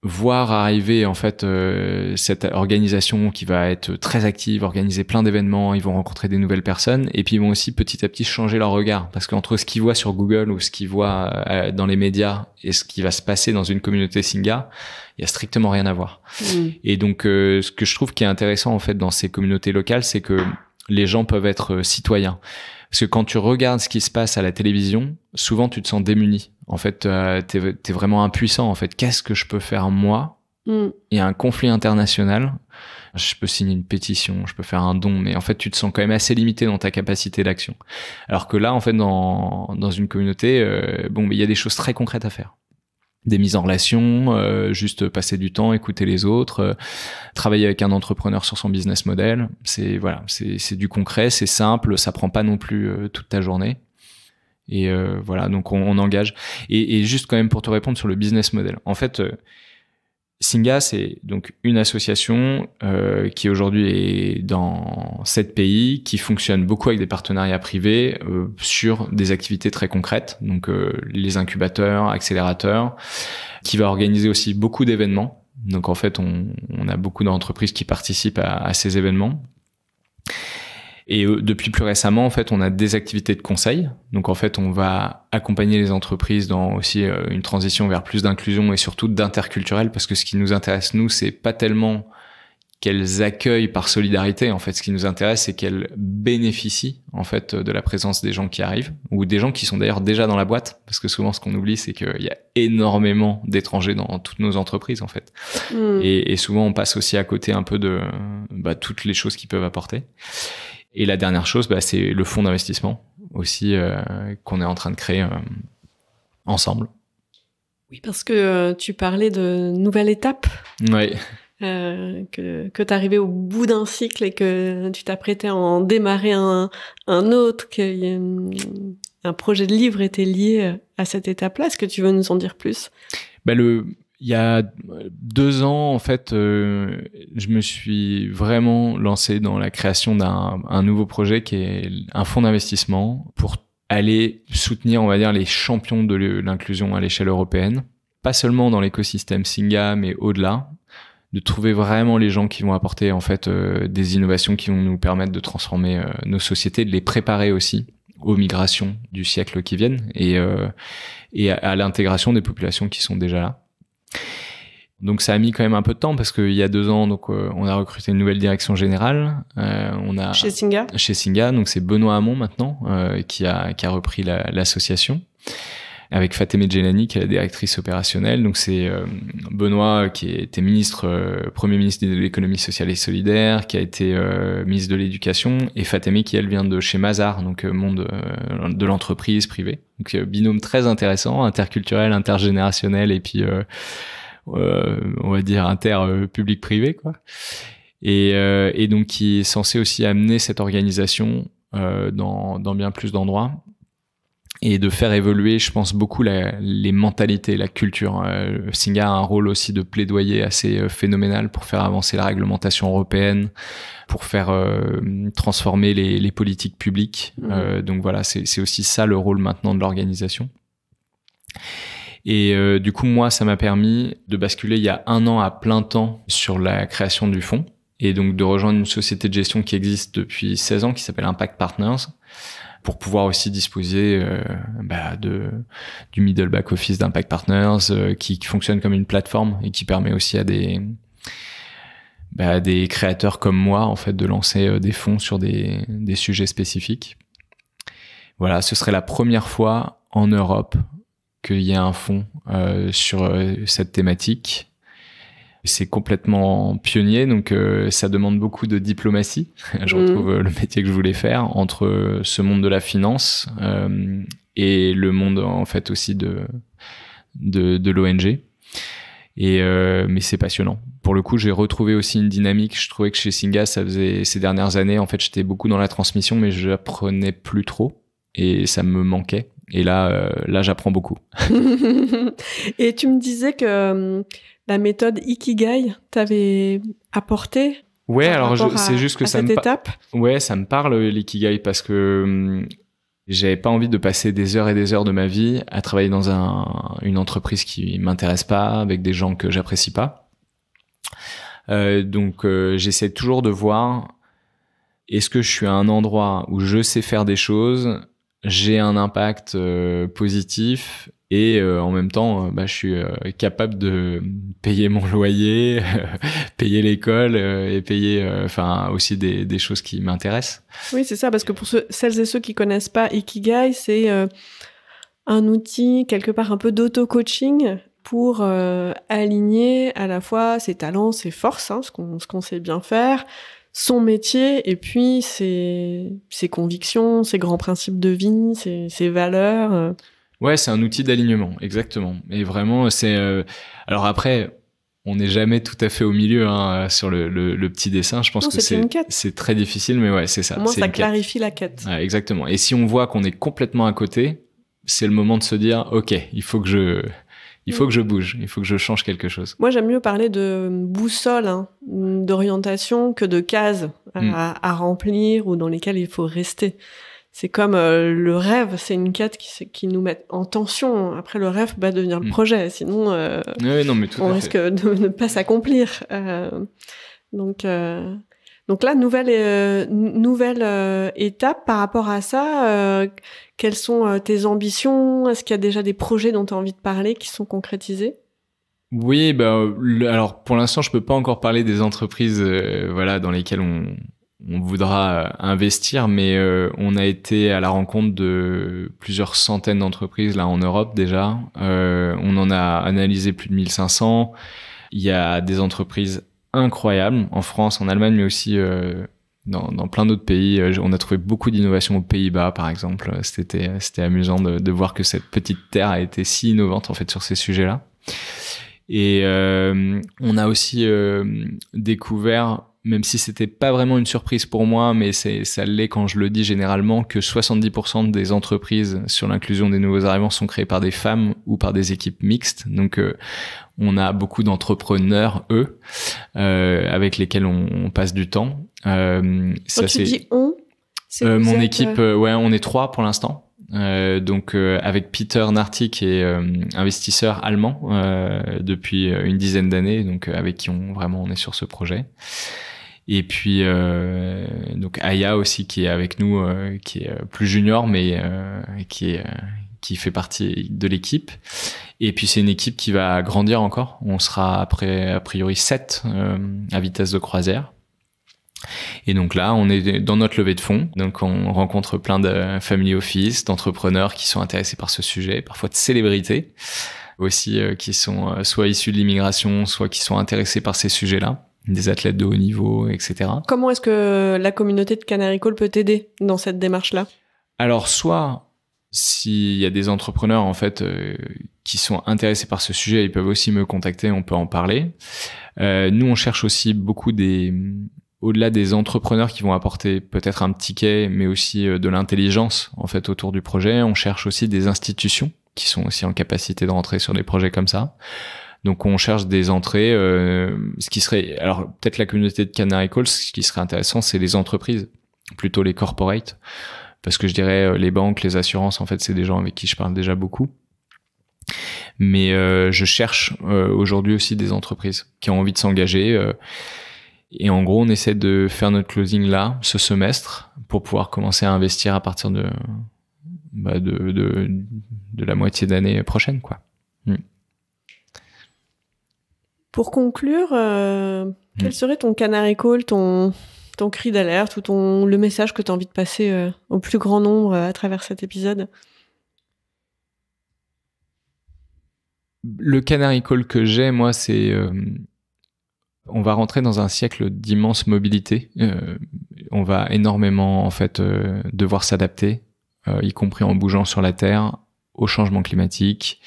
voir arriver en fait euh, cette organisation qui va être très active, organiser plein d'événements, ils vont rencontrer des nouvelles personnes et puis ils vont aussi petit à petit changer leur regard parce qu'entre ce qu'ils voient sur Google ou ce qu'ils voient euh, dans les médias et ce qui va se passer dans une communauté Singa, il y a strictement rien à voir. Mm. Et donc euh, ce que je trouve qui est intéressant en fait dans ces communautés locales, c'est que les gens peuvent être citoyens. Parce que quand tu regardes ce qui se passe à la télévision, souvent tu te sens démuni. En fait, euh, tu es, vraiment impuissant. En fait, qu'est-ce que je peux faire moi mm. Il y a un conflit international. Je peux signer une pétition, je peux faire un don, mais en fait, tu te sens quand même assez limité dans ta capacité d'action. Alors que là, en fait, dans, dans une communauté, euh, bon, il y a des choses très concrètes à faire des mises en relation, euh, juste passer du temps, écouter les autres, euh, travailler avec un entrepreneur sur son business model. C'est voilà, c'est du concret, c'est simple, ça prend pas non plus euh, toute ta journée. Et voilà, donc on, on engage. Et, et, juste quand même pour te répondre sur le business model. En fait, Singa, c'est donc une association euh, qui aujourd'hui est dans sept pays, qui fonctionne beaucoup avec des partenariats privés euh, sur des activités très concrètes, donc euh, les incubateurs, accélérateurs, qui va organiser aussi beaucoup d'événements. Donc en fait, on, a beaucoup d'entreprises qui participent à, à ces événements. Et euh, depuis plus récemment, en fait, on a des activités de conseil. Donc, en fait, on va accompagner les entreprises dans aussi euh, une transition vers plus d'inclusion et surtout d'interculturel, parce que ce qui nous intéresse, nous, c'est pas tellement qu'elles accueillent par solidarité. En fait, ce qui nous intéresse, c'est qu'elles bénéficient en fait de la présence des gens qui arrivent ou des gens qui sont d'ailleurs déjà dans la boîte, parce que souvent, ce qu'on oublie, c'est qu'il y a énormément d'étrangers dans toutes nos entreprises en fait, hmm. et, et, souvent on passe aussi à côté un peu de bah, toutes les choses qu'ils peuvent apporter. Et la dernière chose, bah, c'est le fonds d'investissement aussi euh, qu'on est en train de créer euh, ensemble. Oui, parce que euh, tu parlais de nouvelle étape. Oui. que, que tu arrivé au bout d'un cycle et que tu t'apprêtais à en démarrer un, un autre, que un projet de livre était lié à cette étape-là. Est-ce que tu veux nous en dire plus? Bah le, il y a deux ans, en fait, euh, je me suis vraiment lancé dans la création d'un nouveau projet qui est un fonds d'investissement pour aller soutenir, on va dire, les champions de l'inclusion à l'échelle européenne. Pas seulement dans l'écosystème Singa, mais au-delà. De trouver vraiment les gens qui vont apporter, en fait, euh, des innovations qui vont nous permettre de transformer euh, nos sociétés, de les préparer aussi aux migrations du siècle qui viennent et, et à l'intégration des populations qui sont déjà là. Donc ça a mis quand même un peu de temps parce qu'il y a deux ans, donc euh, on a recruté une nouvelle direction générale. Euh, on a chez Singa. Chez Singa, donc c'est Benoît Hamon maintenant euh, qui a qui a repris l'association. Avec Fatemeh Djelani qui est la directrice opérationnelle. Donc c'est euh, Benoît qui était ministre, premier ministre de l'économie sociale et solidaire, qui a été ministre de l'éducation, et Fatemeh qui elle vient de chez Mazar, donc monde de l'entreprise privée. Donc binôme très intéressant, interculturel, intergénérationnel, et puis euh, on va dire inter euh, public privé quoi. Et, euh, et, donc qui est censé aussi amener cette organisation dans, dans bien plus d'endroits et de faire évoluer, je pense, beaucoup la, les mentalités, la culture. Euh, Singa a un rôle aussi de plaidoyer assez phénoménal pour faire avancer la réglementation européenne, pour faire transformer les, les, politiques publiques. Mmh. donc voilà, c'est aussi ça le rôle maintenant de l'organisation. Et euh, du coup, moi, ça m'a permis de basculer il y a un an à plein temps sur la création du fonds et donc de rejoindre une société de gestion qui existe depuis 16 ans qui s'appelle Impact Partners pour pouvoir aussi disposer euh, bah, de du middle back office d'Impact Partners euh, qui, qui, fonctionne comme une plateforme et qui permet aussi à des bah, des créateurs comme moi en fait de lancer euh, des fonds sur des, des sujets spécifiques. Voilà, ce serait la première fois en Europe qu'il y ait un fond sur cette thématique. C'est complètement pionnier, donc ça demande beaucoup de diplomatie. je mm. retrouve le métier que je voulais faire entre ce monde de la finance et le monde en fait aussi de de, de l'ONG. Et euh, mais c'est passionnant. Pour le coup, j'ai retrouvé aussi une dynamique. Je trouvais que chez Singa, ça faisait ces dernières années, en fait, j'étais beaucoup dans la transmission, mais je apprenais plus trop et ça me manquait. Et là, euh, là, j'apprends beaucoup. et tu me disais que euh, la méthode Ikigai t'avait apporté. Ouais, alors c'est juste que ça cette me étape? Ouais, ça me parle l'ikigai parce que hum, j'avais pas envie de passer des heures et des heures de ma vie à travailler dans un, une entreprise qui m'intéresse pas, avec des gens que j'apprécie pas. Euh, donc euh, j'essaie toujours de voir est-ce que je suis à un endroit où je sais faire des choses, j'ai un impact euh, positif et euh, en même temps, euh, bah, je suis capable de payer mon loyer, payer l'école et payer, enfin aussi des, choses qui m'intéressent. Oui, c'est ça, parce que pour celles et ceux qui connaissent pas Ikigai, c'est un outil quelque part un peu d'auto-coaching pour aligner à la fois ses talents, ses forces, hein, ce qu'on sait bien faire, son métier et puis ses, convictions, ses grands principes de vie, ses, valeurs. Euh. Ouais, c'est un outil d'alignement, exactement. Et vraiment, c'est. Euh, alors après, on n'est jamais tout à fait au milieu hein, sur le, le, petit dessin. Je pense que c'est c'est très difficile, mais ouais, c'est ça. Au moins, ça clarifie la quête. Ouais, exactement. Et si on voit qu'on est complètement à côté, c'est le moment de se dire, ok, il faut que je il faut que je bouge, il faut que je change quelque chose. Moi, j'aime mieux parler de boussole, hein, d'orientation, que de cases à, mm. remplir ou dans lesquelles il faut rester. C'est comme euh, le rêve, c'est une quête qui, qui nous met en tension. Après, le rêve va devenir le mm. projet, sinon euh, non, mais tout on risque de ne pas s'accomplir. Euh, donc, donc là, nouvelle nouvelle étape par rapport à ça. Quelles sont tes ambitions? Est-ce qu'il y a déjà des projets dont tu as envie de parler qui sont concrétisés? Oui, bah, alors pour l'instant, je peux pas encore parler des entreprises voilà dans lesquelles on, on voudra investir, mais on a été à la rencontre de plusieurs centaines d'entreprises là en Europe déjà. on en a analysé plus de 1500. Il y a des entreprises incroyable en France, en Allemagne, mais aussi euh, dans, dans, plein d'autres pays. Euh, on a trouvé beaucoup d'innovations aux Pays-Bas, par exemple. C'était c'était amusant de, de, voir que cette petite terre a été si innovante en fait sur ces sujets-là. Et euh, on a aussi découvert même si c'était pas vraiment une surprise pour moi, mais c'est ça l'est quand je le dis généralement que 70% des entreprises sur l'inclusion des nouveaux arrivants sont créées par des femmes ou par des équipes mixtes. Donc euh, on a beaucoup d'entrepreneurs eux euh, avec lesquels on, passe du temps. Euh, ça, tu dis on euh, Mon équipe, euh, ouais, on est trois pour l'instant. Euh, donc avec Peter Narty qui est investisseur allemand depuis une dizaine d'années, donc avec qui on vraiment on est sur ce projet. Et puis euh, donc Aya aussi qui est avec nous, euh, qui est euh, plus junior mais euh, qui est qui fait partie de l'équipe. Et puis c'est une équipe qui va grandir encore. On sera après a priori 7 à vitesse de croisière. Et donc là, on est dans notre levée de fonds. Donc on rencontre plein de family office, d'entrepreneurs qui sont intéressés par ce sujet, parfois de célébrités aussi qui sont soit issus de l'immigration, soit qui sont intéressés par ces sujets-là des athlètes de haut niveau, etc. Comment est-ce que la communauté de Canary Call peut t'aider dans cette démarche-là? Alors, soit s'il y a des entrepreneurs en fait euh, qui sont intéressés par ce sujet, ils peuvent aussi me contacter, on peut en parler. Euh, nous, on cherche aussi beaucoup des au-delà des entrepreneurs qui vont apporter peut-être un ticket, mais aussi euh, de l'intelligence en fait autour du projet. On cherche aussi des institutions qui sont aussi en capacité de rentrer sur des projets comme ça. Donc on cherche des entrées. Euh, ce qui serait, alors peut-être la communauté de Canary Calls, ce qui serait intéressant, c'est les entreprises, plutôt les corporates, parce que je dirais euh, les banques, les assurances, en fait, c'est des gens avec qui je parle déjà beaucoup. Mais euh, je cherche aujourd'hui aussi des entreprises qui ont envie de s'engager. et en gros, on essaie de faire notre closing là, ce semestre, pour pouvoir commencer à investir à partir de, bah de, de, de, la moitié d'année prochaine, quoi. Hmm. Pour conclure, euh, quel hmm. serait ton canary call, ton, ton cri d'alerte ou ton, le message que tu as envie de passer euh, au plus grand nombre euh, à travers cet épisode? Le canary call que j'ai, moi, c'est on va rentrer dans un siècle d'immense mobilité. on va énormément en fait devoir s'adapter, y compris en bougeant sur la terre, au changement climatique,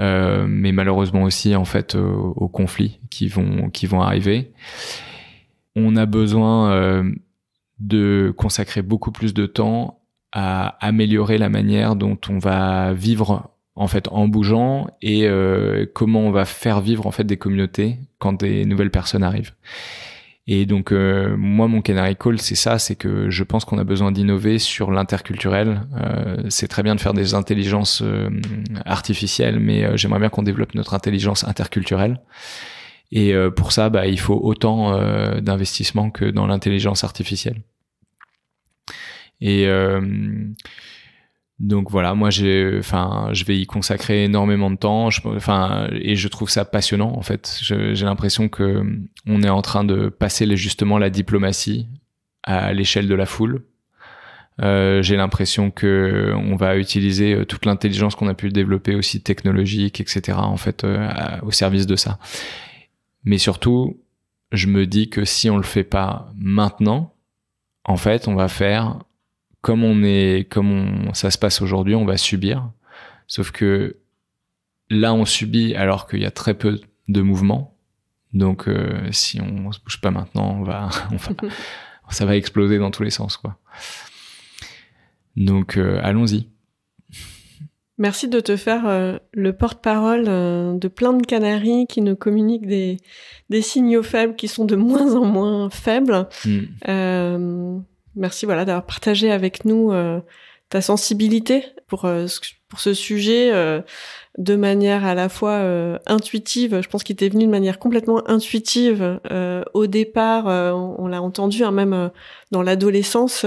euh, mais malheureusement aussi en fait aux, conflits qui vont qui vont arriver. On a besoin euh, de consacrer beaucoup plus de temps à améliorer la manière dont on va vivre en fait en bougeant et euh, comment on va faire vivre en fait des communautés quand des nouvelles personnes arrivent. Et donc euh, moi mon canary call c'est ça, c'est que je pense qu'on a besoin d'innover sur l'interculturel. Euh, c'est très bien de faire des intelligences euh, artificielles, mais euh, j'aimerais bien qu'on développe notre intelligence interculturelle. Et pour ça, bah, il faut autant d'investissement que dans l'intelligence artificielle. Et donc voilà, moi j'ai, enfin, je vais y consacrer énormément de temps. enfin, et je trouve ça passionnant en fait. j'ai l'impression que on est en train de passer justement la diplomatie à l'échelle de la foule. Euh, j'ai l'impression que on va utiliser euh, toute l'intelligence qu'on a pu développer aussi technologique, etc. En fait, euh, au service de ça. Mais surtout, je me dis que si on le fait pas maintenant, en fait, on va faire comme on est, comme ça se passe aujourd'hui, on va subir. Sauf que là, on subit alors qu'il y a très peu de mouvement. Donc, euh, si on se bouge pas maintenant, on va, ça va exploser dans tous les sens, quoi. Donc, euh, allons-y. Merci de te faire euh, le porte-parole de plein de canaris qui nous communiquent des, des, signaux faibles qui sont de moins en moins faibles. Hmm. Merci voilà d'avoir partagé avec nous euh, ta sensibilité pour euh, pour ce sujet euh, de manière à la fois intuitive. Je pense qu'il était venu de manière complètement intuitive au départ. on, l'a entendu hein, même dans l'adolescence.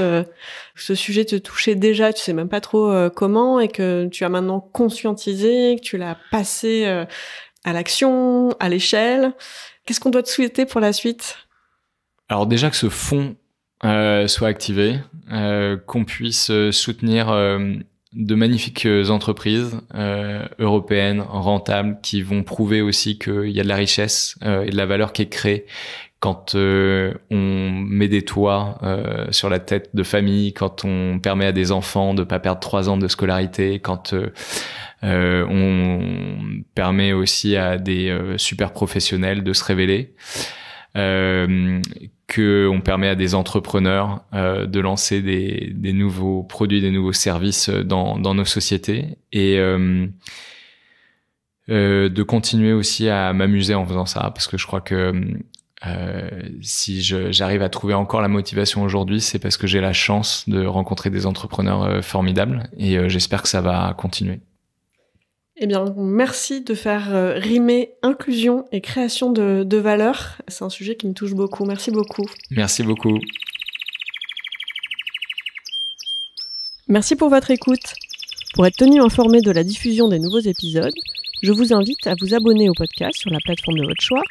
ce sujet te touchait déjà. Tu sais même pas trop comment et que tu as maintenant conscientisé, que tu l'as passé à l'action, à l'échelle. Qu'est-ce qu'on doit te souhaiter pour la suite? Alors déjà que ce fond euh, soit activé, euh, qu'on puisse euh, soutenir de magnifiques entreprises européennes rentables qui vont prouver aussi qu'il y a de la richesse et de la valeur qui est créée quand on met des toits sur la tête de famille, quand on permet à des enfants de pas perdre trois ans de scolarité, quand on permet aussi à des super professionnels de se révéler que on permet à des entrepreneurs euh, de lancer des, des, nouveaux produits, des nouveaux services dans, dans nos sociétés et euh, euh, de continuer aussi à m'amuser en faisant ça parce que je crois que euh, si j'arrive à trouver encore la motivation aujourd'hui, c'est parce que j'ai la chance de rencontrer des entrepreneurs euh, formidables et euh, j'espère que ça va continuer. Eh bien, merci de faire euh, rimer inclusion et création de, de valeur. C'est un sujet qui me touche beaucoup. Merci beaucoup. Merci beaucoup. Merci pour votre écoute. Pour être tenu informé de la diffusion des nouveaux épisodes, je vous invite à vous abonner au podcast sur la plateforme de votre choix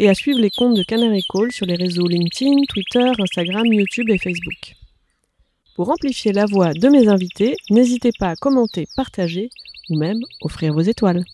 et à suivre les comptes de Canary Call sur les réseaux LinkedIn, Twitter, Instagram, YouTube et Facebook. Pour amplifier la voix de mes invités, n'hésitez pas à commenter, partager ou même offrir vos étoiles.